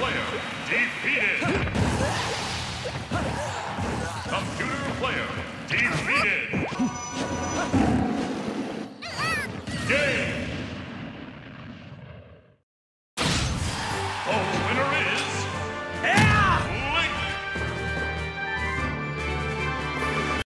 player defeated. Computer player defeated. Game. Oh.